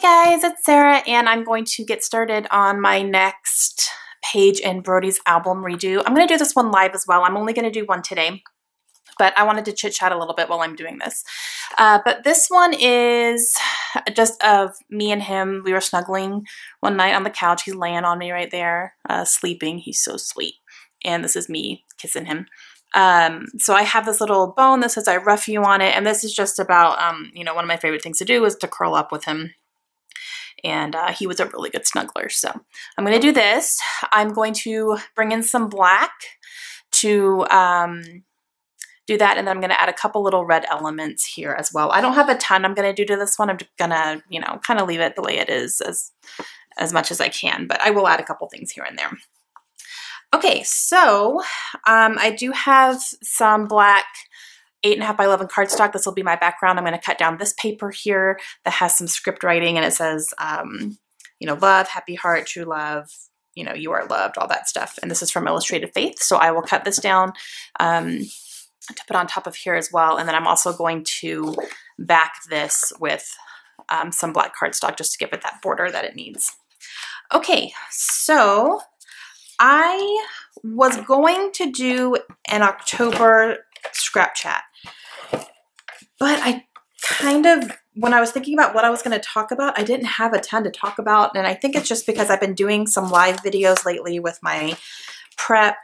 guys, it's Sarah and I'm going to get started on my next Paige and Brody's album redo. I'm going to do this one live as well. I'm only going to do one today, but I wanted to chit chat a little bit while I'm doing this. Uh, but this one is just of me and him. We were snuggling one night on the couch. He's laying on me right there, uh, sleeping. He's so sweet. And this is me kissing him. Um, so I have this little bone that says I ruff you on it, and this is just about, um, you know, one of my favorite things to do is to curl up with him. And uh, he was a really good snuggler. So I'm going to do this. I'm going to bring in some black to um, do that, and then I'm going to add a couple little red elements here as well. I don't have a ton I'm going to do to this one. I'm going to, you know, kind of leave it the way it is as, as much as I can, but I will add a couple things here and there. Okay, so um, I do have some black 8.5 by 11 cardstock. This will be my background. I'm going to cut down this paper here that has some script writing and it says, um, you know, love, happy heart, true love, you know, you are loved, all that stuff. And this is from Illustrated Faith. So I will cut this down um, to put on top of here as well. And then I'm also going to back this with um, some black cardstock just to give it that border that it needs. Okay, so I was going to do an October scrap chat, but I kind of, when I was thinking about what I was going to talk about, I didn't have a ton to talk about. And I think it's just because I've been doing some live videos lately with my prep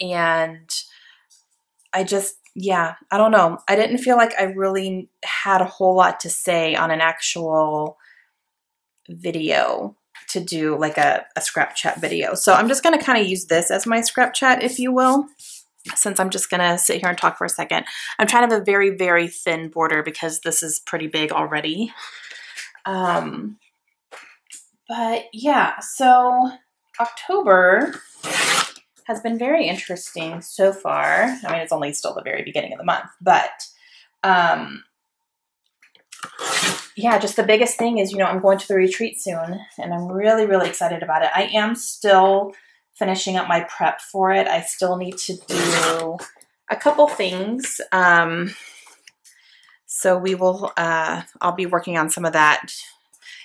and I just, yeah, I don't know. I didn't feel like I really had a whole lot to say on an actual video to do like a, a scrap chat video. So I'm just going to kind of use this as my scrap chat, if you will, since I'm just going to sit here and talk for a second. I'm trying to have a very, very thin border because this is pretty big already. Um, but yeah, so October has been very interesting so far. I mean, it's only still the very beginning of the month, but um, yeah, just the biggest thing is, you know, I'm going to the retreat soon and I'm really, really excited about it. I am still finishing up my prep for it. I still need to do a couple things. Um, so we will, uh, I'll be working on some of that.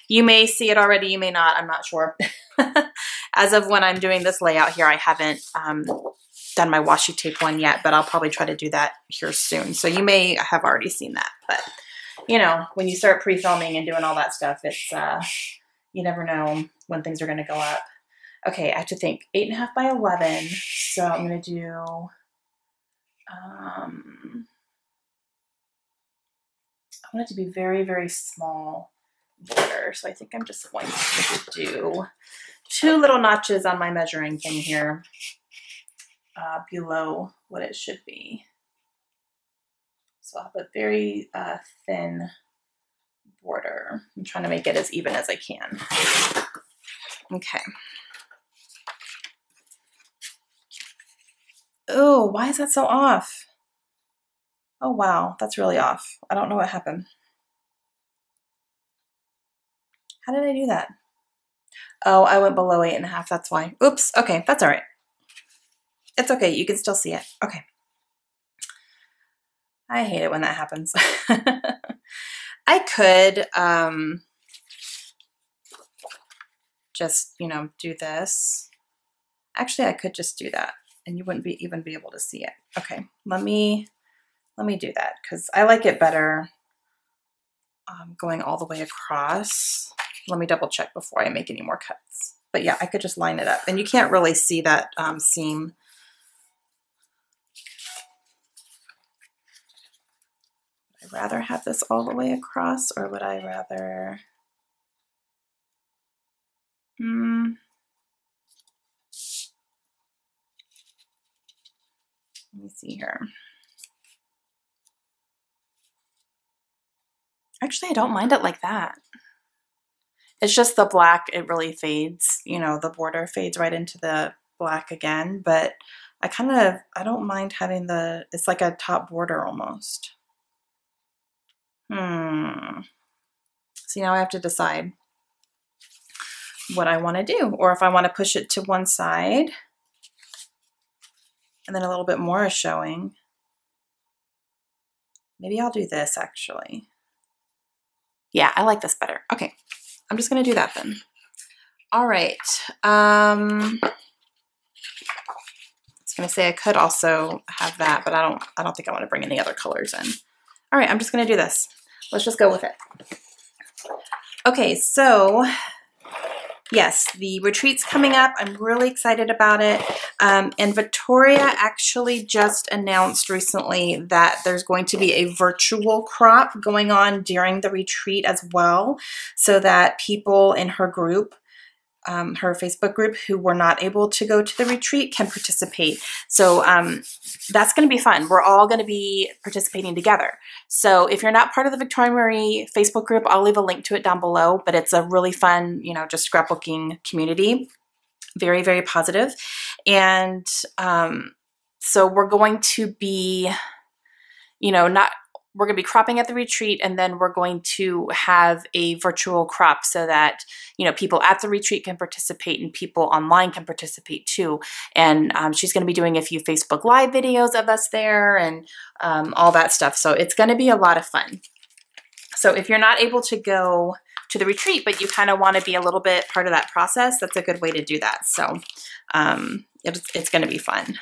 You may see it already, you may not, I'm not sure. As of when I'm doing this layout here, I haven't um, done my washi tape one yet, but I'll probably try to do that here soon. So you may have already seen that, but you know, when you start pre-filming and doing all that stuff, it's, uh, you never know when things are going to go up. Okay, I have to think. Eight and a half by 11. So I'm going to do, um, I want it to be very, very small border. So I think I'm just going to do two little notches on my measuring thing here uh, below what it should be. So I'll have a very uh, thin border. I'm trying to make it as even as I can. Okay. Oh, why is that so off? Oh, wow, that's really off. I don't know what happened. How did I do that? Oh, I went below eight and a half, that's why. Oops, okay, that's all right. It's okay, you can still see it. Okay. I hate it when that happens. I could um, just, you know, do this. Actually, I could just do that and you wouldn't be even be able to see it. Okay, let me let me do that because I like it better um, going all the way across. Let me double check before I make any more cuts. But yeah, I could just line it up. And you can't really see that um, seam I'd rather have this all the way across or would I rather, hmm, let me see here. Actually, I don't mind it like that. It's just the black, it really fades, you know, the border fades right into the black again, but I kind of, I don't mind having the, it's like a top border almost. Hmm. See, now I have to decide what I want to do, or if I want to push it to one side, and then a little bit more is showing. Maybe I'll do this actually. Yeah, I like this better. Okay, I'm just gonna do that then. All right. Um, I was gonna say I could also have that, but I don't. I don't think I want to bring any other colors in. All right, I'm just gonna do this. Let's just go with it. Okay, so yes, the retreat's coming up. I'm really excited about it. Um, and Victoria actually just announced recently that there's going to be a virtual crop going on during the retreat as well, so that people in her group um, her Facebook group who were not able to go to the retreat can participate. So um, that's going to be fun. We're all going to be participating together. So if you're not part of the Victoria Marie Facebook group, I'll leave a link to it down below. But it's a really fun, you know, just scrapbooking community. Very, very positive. And um, so we're going to be, you know, not we're going to be cropping at the retreat and then we're going to have a virtual crop so that you know people at the retreat can participate and people online can participate too. And um, she's going to be doing a few facebook live videos of us there and um, all that stuff. So it's going to be a lot of fun. So if you're not able to go to the retreat but you kind of want to be a little bit part of that process that's a good way to do that. So um, it's, it's going to be fun.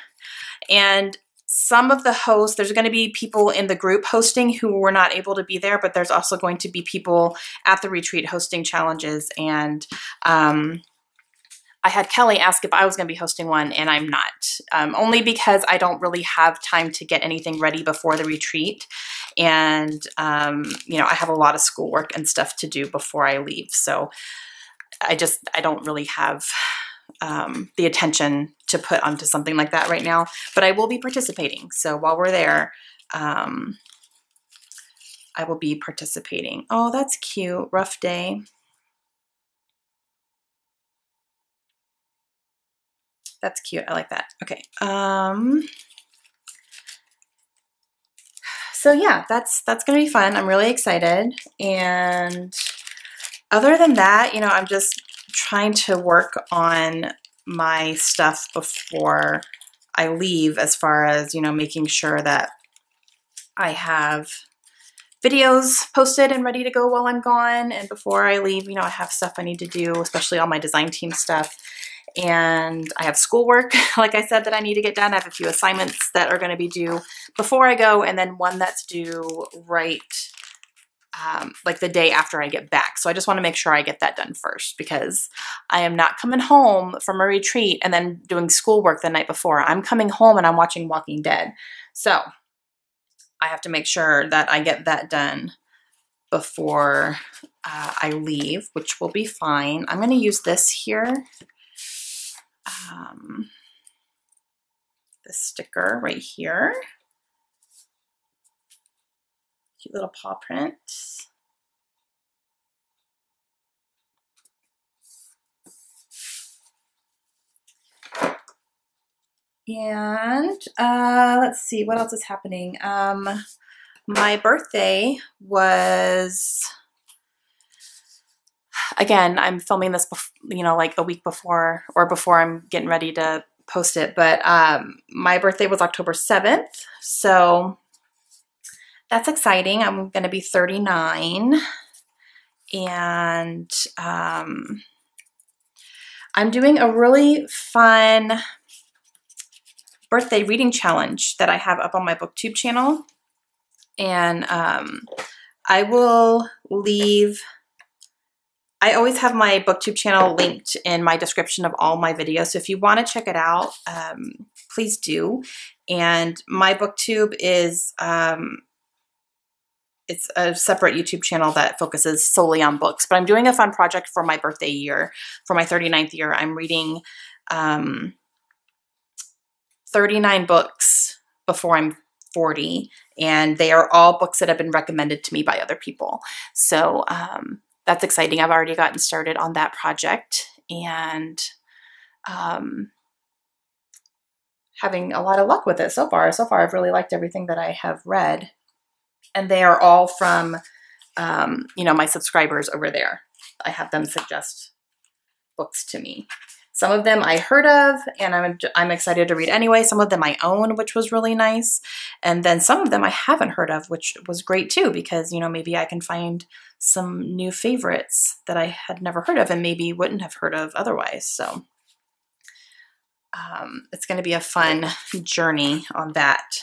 And some of the hosts, there's going to be people in the group hosting who were not able to be there, but there's also going to be people at the retreat hosting challenges. And um, I had Kelly ask if I was going to be hosting one, and I'm not, um, only because I don't really have time to get anything ready before the retreat. And, um, you know, I have a lot of schoolwork and stuff to do before I leave. So I just, I don't really have um, the attention to put onto something like that right now, but I will be participating. So while we're there, um, I will be participating. Oh, that's cute. Rough day. That's cute. I like that. Okay. Um, so yeah, that's that's gonna be fun. I'm really excited. And other than that, you know, I'm just trying to work on my stuff before I leave as far as, you know, making sure that I have videos posted and ready to go while I'm gone. And before I leave, you know, I have stuff I need to do, especially all my design team stuff. And I have schoolwork, like I said, that I need to get done. I have a few assignments that are going to be due before I go, and then one that's due right um, like the day after I get back. So I just want to make sure I get that done first because I am not coming home from a retreat and then doing schoolwork the night before. I'm coming home and I'm watching Walking Dead. So I have to make sure that I get that done before uh, I leave, which will be fine. I'm going to use this here. Um, the sticker right here. Cute little paw print. And uh, let's see, what else is happening? Um, my birthday was, again, I'm filming this, before you know, like a week before or before I'm getting ready to post it, but um, my birthday was October 7th. So that's exciting. I'm going to be 39 and um, I'm doing a really fun birthday reading challenge that I have up on my booktube channel. And um, I will leave I always have my booktube channel linked in my description of all my videos. So if you want to check it out um, please do. And my booktube is um, it's a separate YouTube channel that focuses solely on books. But I'm doing a fun project for my birthday year, for my 39th year. I'm reading um, 39 books before I'm 40, and they are all books that have been recommended to me by other people. So um, that's exciting. I've already gotten started on that project and um, having a lot of luck with it so far. So far, I've really liked everything that I have read and they are all from, um, you know, my subscribers over there. I have them suggest books to me. Some of them I heard of and I'm, I'm excited to read anyway. Some of them I own, which was really nice. And then some of them I haven't heard of, which was great too, because, you know, maybe I can find some new favorites that I had never heard of and maybe wouldn't have heard of otherwise. So um, it's going to be a fun journey on that.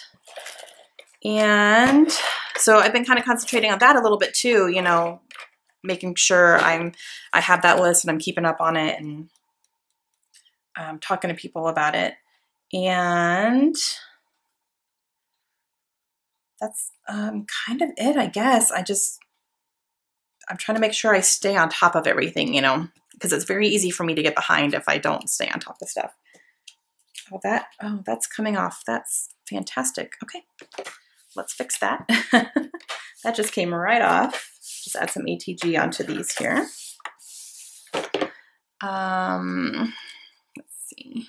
And so I've been kind of concentrating on that a little bit too, you know, making sure I'm I have that list and I'm keeping up on it and um, talking to people about it. And that's um, kind of it, I guess. I just I'm trying to make sure I stay on top of everything, you know, because it's very easy for me to get behind if I don't stay on top of stuff. Oh, that, oh, that's coming off. That's fantastic. Okay, let's fix that. that just came right off. Just add some ATG onto these here. Um, let's see.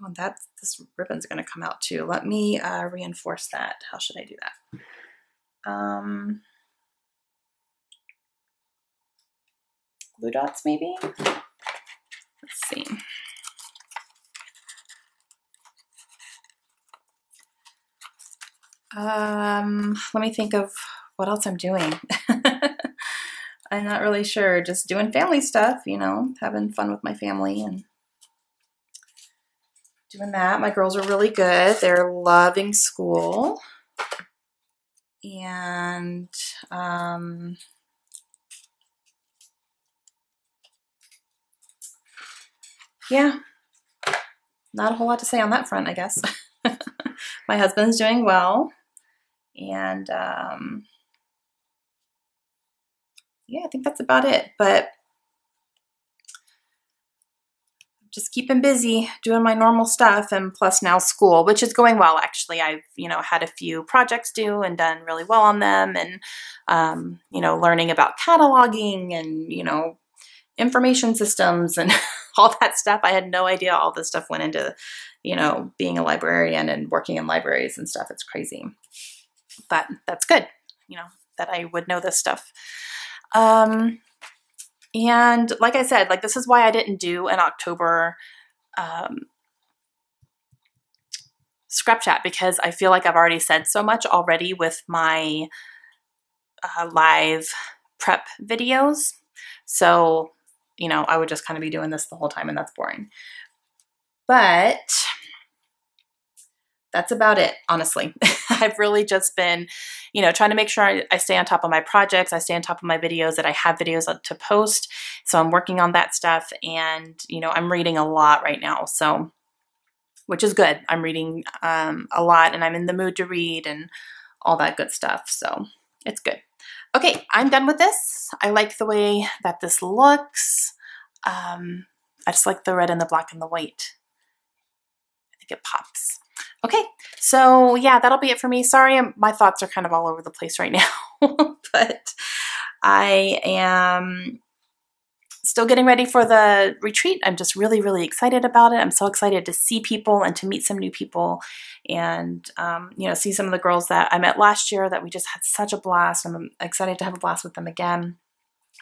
Oh, and that this ribbon's going to come out too. Let me uh, reinforce that. How should I do that? Um, glue dots maybe? Let's see. Um, let me think of what else I'm doing. I'm not really sure. Just doing family stuff, you know, having fun with my family and doing that. My girls are really good. They're loving school. And um, yeah, not a whole lot to say on that front, I guess. my husband's doing well. And um, yeah, I think that's about it. But just keeping busy doing my normal stuff and plus now school which is going well actually. I've you know had a few projects due and done really well on them and um, you know learning about cataloging and you know information systems and all that stuff. I had no idea all this stuff went into you know being a librarian and working in libraries and stuff. It's crazy but that's good, you know, that I would know this stuff. Um, and like I said, like this is why I didn't do an October um, scrap chat because I feel like I've already said so much already with my uh, live prep videos. So, you know, I would just kind of be doing this the whole time and that's boring. But that's about it, honestly. I've really just been, you know, trying to make sure I, I, stay on top of my projects, I stay on top of my videos, that I have videos to post. So I'm working on that stuff and, you know, I'm reading a lot right now. So, which is good. I'm reading um, a lot and I'm in the mood to read and all that good stuff. So it's good. Okay, I'm done with this. I like the way that this looks. Um, I just like the red and the black and the white. I think it pops. Okay, so yeah, that'll be it for me. Sorry, my thoughts are kind of all over the place right now, but I am still getting ready for the retreat. I'm just really, really excited about it. I'm so excited to see people and to meet some new people and, um, you know, see some of the girls that I met last year that we just had such a blast. I'm excited to have a blast with them again.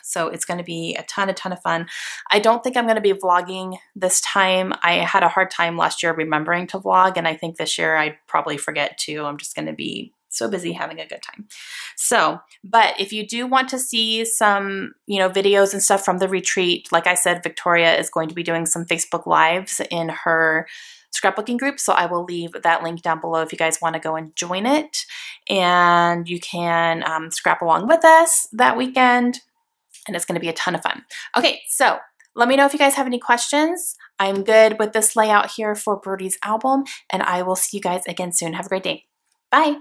So it's going to be a ton, a ton of fun. I don't think I'm going to be vlogging this time. I had a hard time last year remembering to vlog, and I think this year I'd probably forget to. I'm just going to be so busy having a good time. So, but if you do want to see some, you know, videos and stuff from the retreat, like I said, Victoria is going to be doing some Facebook Lives in her scrapbooking group. So I will leave that link down below if you guys want to go and join it. And you can um, scrap along with us that weekend and it's going to be a ton of fun. Okay, so let me know if you guys have any questions. I'm good with this layout here for Birdie's album, and I will see you guys again soon. Have a great day. Bye.